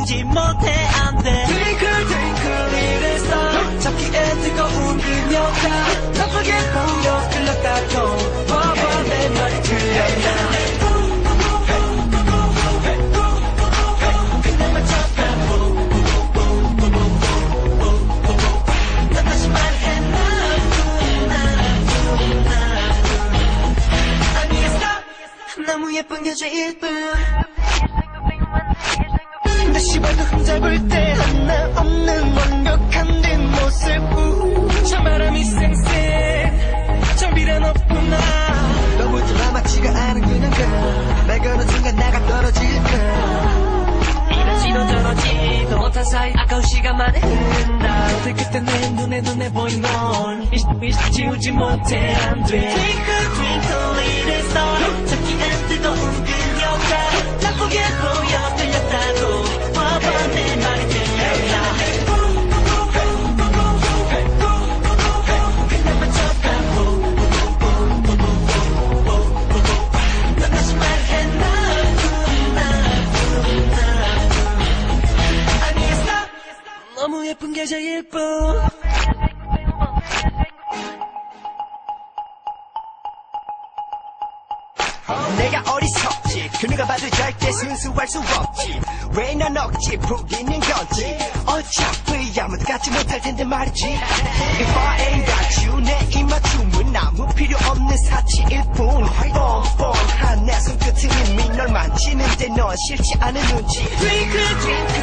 숨지 못해 안돼. Twinkle twinkle little star 잡기에 뜨거운 그녀가 나쁘게 보여 끌렸다고 봐봐 내 말이 들렸나 너무 예쁜 게 제일 예쁜. 시 봐도 흠잡을 때 하나 없는 완벽한 뒷모습. 우, 저 바람이 쌩쌩 저 미련 없구나. 너무 드라마치가 않은 그냥 가말 거는 순간 나가 떨어질까. 이러지도 저러지도 못한 사이 아까운 시간만에 흐른다. 어떻게 그때 내 눈에 눈에 보인 걸. 미시 지우지 못해 안돼. Twinkle twinkle 너무 예쁜 게 제일 뿐 내가 어리석지 그녀가 봐도 절대 순수할 수 없지. 왜넌 억지 부리는 건지? 어차피 아무도 갖지 못할 텐데 말이지. If I ain't got you 내 입맞춤은 아무 필요 없는 사치일 뿐. 뻔뻔한 내 손끝은 이미 널 만지는데 넌 싫지 않은 눈치. Twinkle twinkle